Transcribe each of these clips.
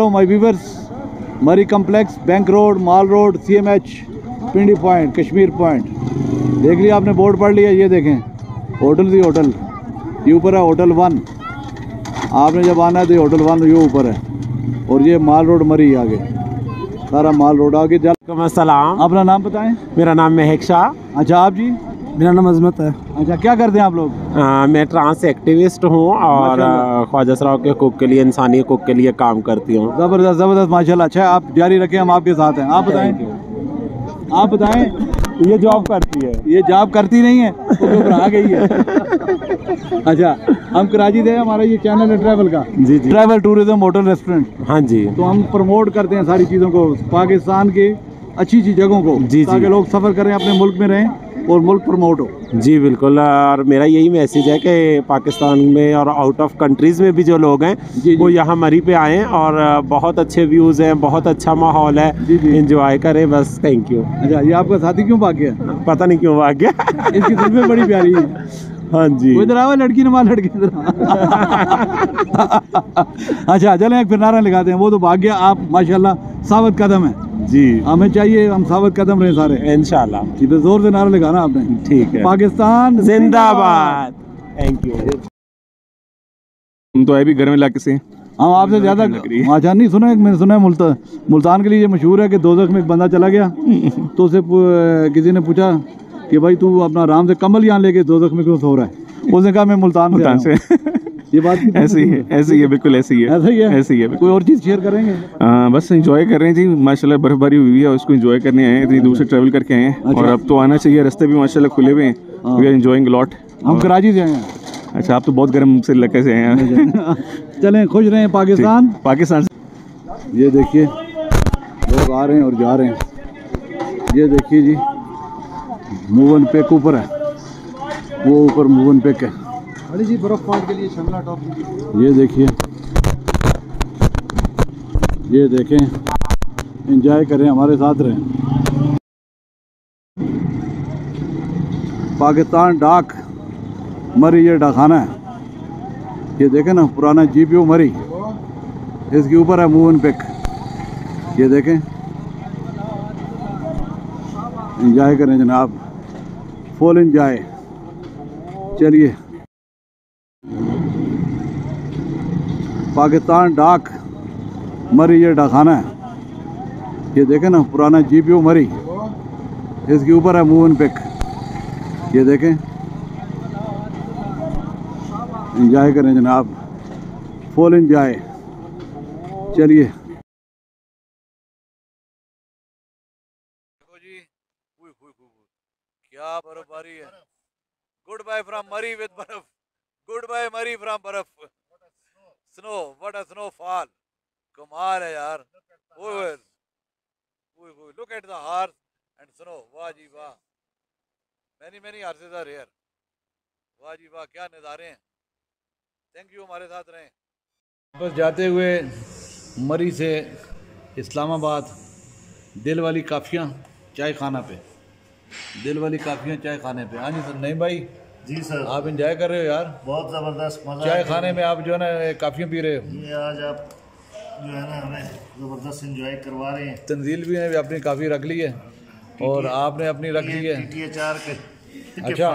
वालों my viewers Murree complex bank road mall road C M H Pindi point Kashmir point देख लिया आपने board पढ़ लिया ये देखें। होटल थी होटल ये ऊपर है होटल वन आपने जब आना है तो ये होटल वन ये ऊपर है। और ये माल रोड मरी आगे। सारा माल रोड आगे जा अपना नाम बताएँ। मेरा नाम महक शाह अच्छा आप जी? मेरा नाम अजमत है। अच्छा क्या करते हैं आप लोग? अ, मैं ट्रांस एक्टिविस्ट हूँ और माशाल्लाह। ख्वाजा सराव के हकूक़ के लिए इंसानी हकूक़ के लिए काम करती हूँ। ज़बरदस्त ज़बरदस्त माशाल्लाह। अच्छा है, आप जारी रखें हम आपके साथ हैं। आप बताएँ आप बताएँ ये जॉब करती है। ये जॉब करती नहीं है वो घबरा गई है। अच्छा हम कराची हैं, हमारा ये चैनल है ट्रैवल का। जी जी। ट्रैवल टूरिज़्म होटल रेस्टोरेंट हाँ जी। तो हम प्रमोट करते हैं सारी चीज़ों को पाकिस्तान के अच्छी अच्छी जगहों को जी, जी। ताकि लोग सफ़र करें अपने मुल्क में रहें और मुल्क प्रमोट हो। जी बिल्कुल। और मेरा यही मैसेज है कि पाकिस्तान में और आउट ऑफ़ कंट्रीज़ में भी जो लोग हैं जी। वो यहाँ मरी पे आएँ और बहुत अच्छे व्यूज़ हैं बहुत अच्छा माहौल। है। इंजॉय करें बस थैंक यू अच्छा ये आपका साथी क्यों भाग गया? पता नहीं क्यों आ गया। इसकी फ़िल्में बड़ी प्यारी है। हाँ जी। इधर आओ लड़की ने मार लड़की इधर अच्छा चलें एक फिर नारा लगाते हैं। वो तो भाग गया। आप माशाल्लाह साबित कदम है। जी। हमें चाहिए हम साबित कदम रहे सारे। इंशाल्लाह। जी तो ज़ोर से नारा लगाना आपने। ठीक है। पाकिस्तान जिंदाबाद। थैंक यू हम तो है भी गर्म इलाके से। हम आपसे ज़्यादा लग अच्छा नहीं सुना मैंने सुना है मुल्तान मुल्तान के लिए ये मशहूर है कि दोजख में एक बंदा चला गया। तो उसे किसी ने पूछा कि भाई तू अपना आराम से कमल यहाँ लेके दोजख में क्यों सो रहा है? उसने कहा मैं मुल्तान से मुल्तान से। ये बात ऐसे ही है। ऐसे ही है बिल्कुल ऐसे ही। है ऐसा ही है? ऐसे ही है कोई और चीज़ शेयर करेंगे? आ, बस एंजॉय कर रहे हैं जी माशाल्लाह बर्फबारी हुई है उसको एंजॉय करने आए हैं इतनी दूर से ट्रैवल करके आए हैं। और अब तो आना चाहिए रास्ते भी माशाल्लाह खुले हुए हैं। वी आर एंजॉइंग लॉट हम कराची से आए हैं। अच्छा आप तो बहुत गर्म से इलाके से आए हैं। चलें खुश रहें पाकिस्तान। पाकिस्तान ये देखिए लोग आ रहे हैं और जा रहे हैं। ये देखिए जी मूवन पेक ऊपर है। वो ऊपर मूवन पेक है। अरे जी, बर्फ़ पार्ट के लिए टॉप ये देखिए। ये देखें। एंजॉय करें, हमारे साथ रहें। पाकिस्तान डाक मरी, ये डाखाना है। ये देखें ना, पुराना जी जीपीओ मरी। इसके ऊपर है मूवन पिक ये देखें। एंजॉय करें जनाब। Full enjoy. चलिए। पाकिस्तान डाक मरी ये डाखाना है। ये देखें ना, पुराना जी जीपीओ मरी। इसके ऊपर है मूवन पिक ये देखें। एंजॉय करें जनाब। फुल इंजॉय चलिए। क्या बर्फबारी है। Good bye from Murree with बर्फ़। गुड बाय मरी फ्रॉम बर्फ़। Snow what a snowfall कमाल है यार। ओए ओए look at the horse and snow वाह जी वाह। Many many horses are here वाह जी वाह क्या नज़ारे हैं। थैंक यू हमारे साथ रहें। बस जाते हुए मरी से इस्लामाबाद दिल वाली काफियाँ चाय खाना पे। दिल वाली काफियाँ चाय खाने पे। हाँ जी सर नहीं भाई? जी सर। आप इंजॉय कर रहे हो यार? बहुत ज़बरदस्त मज़ा चाय खाने में आप जो है ना काफ़ी पी रहे हो। ये आज आप जो है ना हमें ज़बरदस्त इंजॉय करवा रहे हैं। तंजील भी ने भी अपनी काफ़ी रख ली है। और आपने अपनी रख ली है। टी के अच्छा।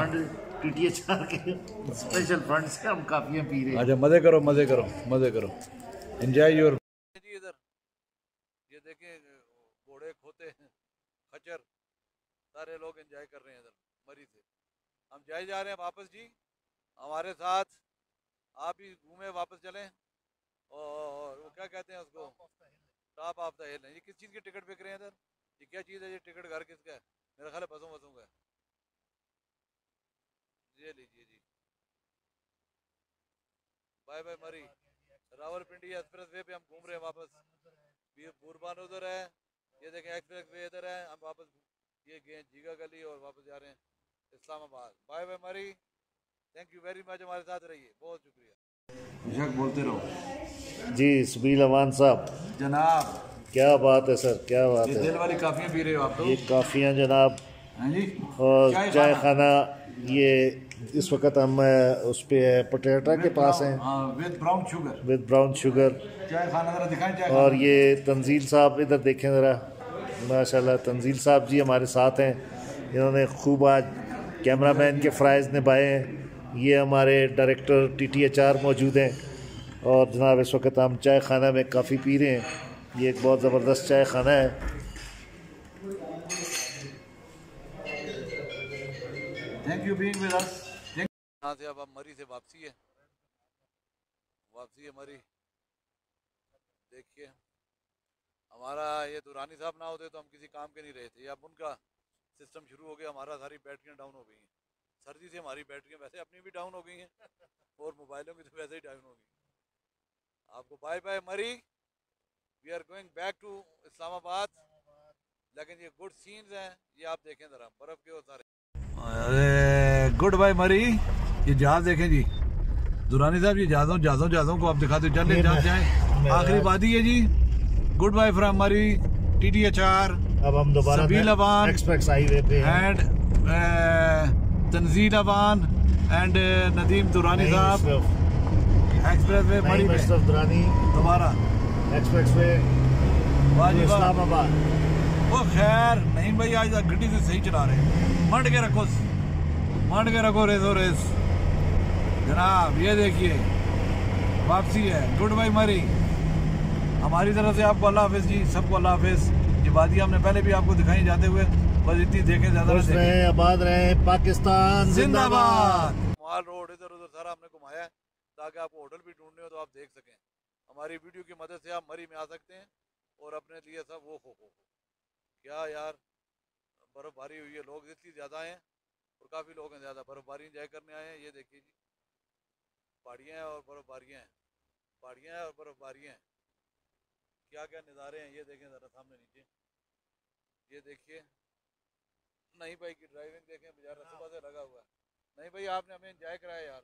टी के स्पेशल फंड से हम काफियाँ पी रहे हैं। अच्छा मज़े करो मज़े करो मज़े करो। एंजॉय योर जी इधर। ये देखें घोड़े खोते खच्चर। सारे लोग एंजॉय कर रहे हैं इधर मरी से। हम जाए जा रहे हैं वापस जी। हमारे साथ आप भी घूमे वापस चलें। और वो क्या कहते हैं उसको? टॉप ऑफ़ द हिल ये किस चीज़ की टिकट बिक रहे हैं इधर ये क्या चीज़ है? ये टिकट घर किसका है? मेरा ख्याल है बसों बसों का है। ये लीजिए जी। बाय बाय मरी। रावलपिंडी एक्सप्रेस वे पे हम घूम रहे हैं वापस। बुरबान उधर है। ये देखें एक्सप्रेस वे इधर है। हम वापस ये गए जीगा गली और वापस जा रहे हैं। Islamabad. Bye bye Murree. Thank you very much हमारे साथ रहिए। बहुत शुक्रिया। बोलते रहो। जी सुबील अमान साहब। जनाब। क्या बात है सर क्या बात ये है। दिल वाली काफियाँ पी रहे हो आप तो। ये काफियाँ जनाब। हाँ जी। और चाय खाना। ये इस वक्त हम उस पे पटेटा के पास हैं। With brown sugar with brown sugar चाय खाना जरा दिखाएँ चाय और ये तंजील साहब इधर देखें ज़रा। माशाल्लाह तंजील साहब जी हमारे साथ हैं। इन्होंने खूब आज कैमरामैन के फ़्राइज़ निभाए हैं। ये हमारे director T T H R मौजूद हैं। और जनाब इस वक्त हम चाय खाना में काफ़ी पी रहे हैं। ये एक बहुत ज़बरदस्त चाय खाना है। Thank you being with us यहाँ से अब मरी से वापसी है। वापसी है मरी। देखिए हमारा ये दुरानी साहब ना होते तो हम किसी काम के नहीं रहे थे। अब उनका सिस्टम शुरू हो गया हमारा सारी बैटरियाँ डाउन हो गई हैं। सर्दी से हमारी बैटरियाँ वैसे अपनी भी डाउन हो गई हैं और मोबाइलों की तो वैसे ही डाउन हो गई आपको bye bye Murree we are going back to Islamabad लेकिन ये गुड सीन्स हैं ये आप देखें ज़रा बर्फ़ के वो अरे गुड बाय मरी ये जहाज़ देखें जी। दुरानी साहब ये जहाजों जहाजों जहाजों को आप दिखाते चले जहाज़ जाए। आखिरी बात ही है जी। Goodbye from Murree T T H R अब हम दोबारा एक्सप्रेस हाईवे पे हैं एंड तंजील अवान एंड नदीम दुरानी साहब express way Murree mister Durrani दोबारा। Expressway Islamabad. वो खैर नहीं भाई आज गड्डी से सही चला रहे मंड के रखो मंड के रखो रेस और रेस। जनाब ये देखिए वापसी है। गुड बाई मरी। हमारी तरफ़ से आपको अल्लाह हाफिज जी सबको अल्लाह हाफिज। ये वादी हमने पहले भी आपको दिखाई जाते हुए बस इतनी देखें ज़्यादा रहे आबाद रहे पाकिस्तान जिंदाबाद। माल रोड इधर उधर सारा हमने घुमाया है ताकि आपको होटल भी ढूँढने हो तो आप देख सकें। हमारी वीडियो की मदद से आप मरी में आ सकते हैं और अपने लिए सब वो हो हो क्या यार बर्फ़बारी हुई है लोग इतनी ज़्यादा हैं और काफ़ी लोग हैं ज़्यादा। बर्फ़बारी इंजॉय करने आए हैं ये देखिए जी। पहाड़ियाँ हैं और बर्फ़बारियाँ हैं। पहाड़ियाँ हैं और बर्फ़बारियाँ हैं। क्या क्या नज़ारे हैं ये देखें ज़रा सामने नीचे। ये देखिए नहीं भाई की ड्राइविंग देखें बेचारा सुबह से लगा हुआ है। नहीं भाई आपने हमें इंजॉय कराया यार।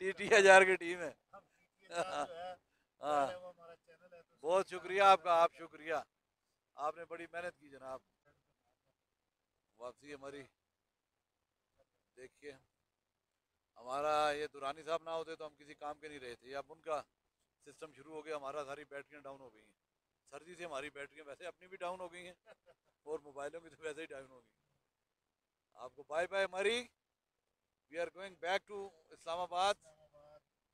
टी टी हज़ार की टीम है। हाँ बहुत शुक्रिया आपका आप शुक्रिया। आपने बड़ी मेहनत की जनाब। वापसी हमारी। देखिए हमारा ये दुरानी साहब ना होते तो हम किसी काम के नहीं रहे थे। अब उनका सिस्टम शुरू हो गया, हमारा सारी बैटरियाँ डाउन हो गई हैं। सर्दी से हमारी बैटरियाँ वैसे अपनी भी डाउन हो गई हैं, और मोबाइलों की तो वैसे ही डाउन हो गई आपको bye bye Murree we are going back to Islamabad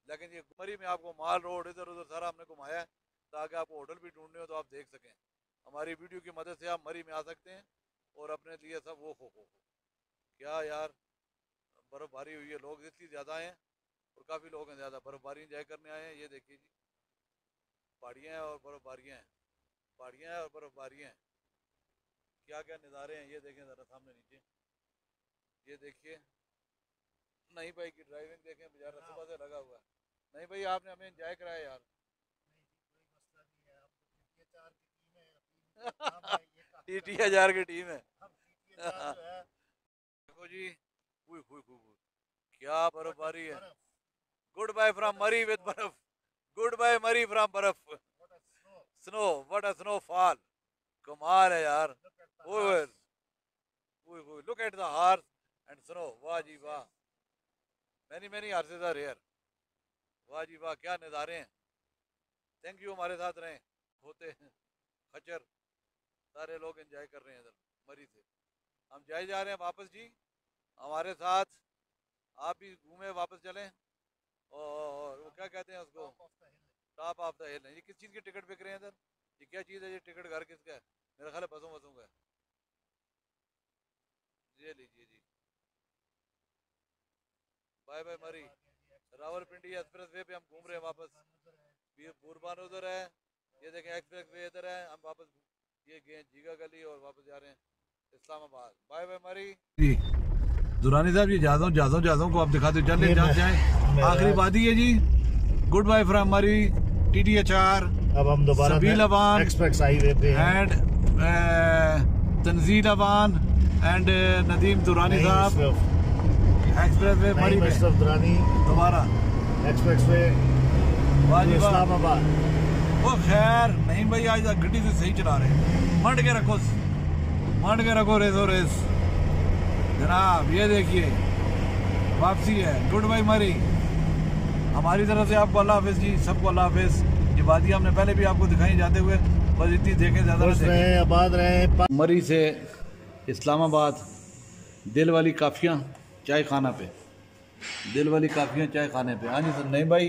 लेकिन ये मरी में आपको माल रोड इधर उधर सारा हमने घुमाया है, ताकि आपको होटल भी ढूँढने हो तो आप देख सकें। हमारी वीडियो की मदद से आप मरी में आ सकते हैं, और अपने लिए सब वो हो हो क्या यार, बर्फ़बारी हुई है, लोग इसलिए ज़्यादा हैं, और काफ़ी लोग हैं ज़्यादा, बर्फ़बारी इंजॉय करने आए हैं, ये देखिए जी। पहाड़ियाँ हैं और बर्फ़बारियाँ हैं। पहाड़ियाँ हैं और बर्फ़बारियाँ हैं। क्या क्या नज़ारे हैं ये देखें ज़रा सामने नीचे। ये देखिए। नहीं भाई की ड्राइविंग देखें बेचारा सुबह से लगा हुआ है। नहीं भाई आपने हमें इंजॉय कराया यार। टी टी हज़ार की टीम है देखो जी। हुई हुई हुई हुई क्या बर्फबारी है। Good bye from Murree with बर्फ़। गुड बाय मरी फ्रॉम बर्फ़। Snow what a snowfall कमाल है यार। Look at the horse and snow वाह जी वाह। Many many horses are here वाह जी वाह, क्या नज़ारे हैं। थैंक यू हमारे साथ रहें। होते हैं। खच्चर। सारे लोग एंजॉय कर रहे हैं इधर, मरी से। हम जाए जा रहे हैं वापस जी। हमारे साथ आप भी घूमे, वापस चलें। और वो क्या कहते हैं उसको? टॉप ऑफ़ द हिल ये किस चीज़ की टिकट बिक रहे हैं इधर ये क्या चीज़ है? ये टिकट घर किसका है? मेरा ख्याल है बसों बसों का ये लीजिए जी। बाय बाय मरी रावलपिंडी एक्सप्रेस वे पे हम घूम रहे हैं वापस। बुरबान उधर है। ये देखें एक्सप्रेस वे इधर है। हम वापस ये गए जीगा गली और वापस जा रहे हैं इस्लामाबाद। बाय बाय मरी जी। दुरानी साहब ये जहाजों जहाजों जहाजों को आप दिखाते चले ये जाए आखिरी बात ही है जी। Goodbye from Murree T T H R अब हम दोबारा सबील अवान एक्सप्रेस हाईवे पे हैं एंड तंजील अवान एंड नदीम दुरानी साहब। Express way Murree Durrani. दोबारा। Expressway Islamabad. वो खैर नहीं भाई आज गड्डी से सही चला रहे मंड के रखो मांड के रखो रेस और रेस जनाब ये देखिए वापसी है। गुड बाय मरी। हमारी तरफ़ से आपको अल्लाह हाफिज जी सबको अल्लाह हाफिज। ये वादी हमने पहले भी आपको दिखाई जाते हुए बस इतनी देखें ज़्यादा देखें। आबाद रहें। मरी से इस्लामाबाद दिल वाली काफियाँ चाय खाना पे। दिल वाली काफियाँ चाय खाने पे। हाँ जी सर नहीं भाई?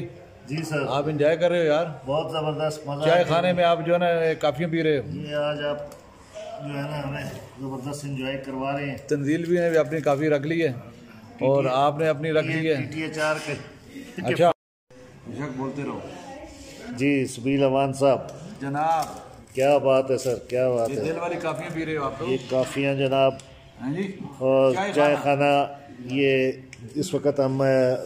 जी सर। आप इंजॉय कर रहे हो यार? बहुत ज़बरदस्त मज़ा चाय खाने में आप जो है ना काफियाँ पी रहे हो। ये आज आप जो है ना हमें ज़बरदस्त इंजॉय करवा रहे हैं। तंजील भी ने भी अपनी काफ़ी रख ली है। और आपने अपनी रख ली है। टी एच आर के। अच्छा। बेशक बोलते रहो। जी सुबील अवान साहब। जनाब। क्या बात है सर क्या बात है। दिल वाली काफियाँ पी रहे हो आप तो ये काफियाँ जनाब। हाँ जी। और चाय खाना। ये इस वक्त हम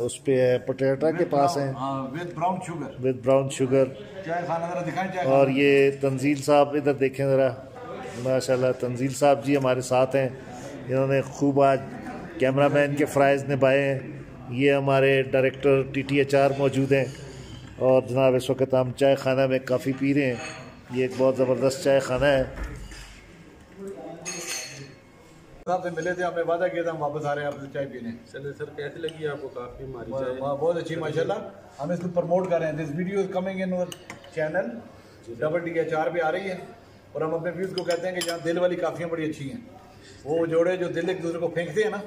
उस पे पटेटा के पास हैं। हाँ with brown sugar with brown sugar चाय खाना दिखाएँ चाय और ये तंजील साहब इधर देखें ज़रा। माशाल्लाह तंजील साहब जी हमारे साथ हैं। इन्होंने खूब आज कैमरामैन के फ़्राइज़ निभाए हैं। ये हमारे director T T H R मौजूद हैं और जनाब इस वक्त हम चाय खाना में काफ़ी पी रहे हैं। ये एक बहुत ज़बरदस्त चाय खाना है। साहब से मिले थे हमने वादा किया था हम वापस आ रहे हैं आपसे चाय पीने। चलिए सर कैसी लगी आपको काफ़ी हमारी चाय? बहुत अच्छी माशाल्लाह। हम इसको प्रमोट कर रहे हैं। This video is coming in channel double D H R पे आ रही है। और हम अपने व्यूज़ को कहते हैं कि जहाँ दिल वाली काफ़ियाँ बड़ी अच्छी हैं। वो जोड़े जो दिल एक दूसरे को फेंकते हैं ना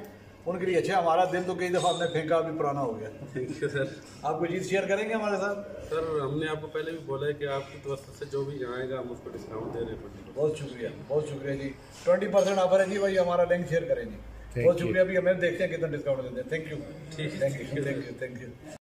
उनके लिए अच्छा हमारा दिल तो कई दफ़ा हमने फेंका अभी पुराना हो गया। थैंक यू सर आप कोई चीज़ शेयर करेंगे हमारे साथ? सर हमने आपको पहले भी बोला है कि आपकी तरफ़ से जो भी यहाँ आएगा हम उसको डिस्काउंट दे रहे हैं बहुत शुक्रिया बहुत शुक्रिया जी। ट्वेंटी परसेंट ऑफ़र है जी भाई हमारा लिंक शेयर करें जी बहुत शुक्रिया अभी हमें देखते हैं कितना डिस्काउंट देते हैं। Thank you thank you thank you thank you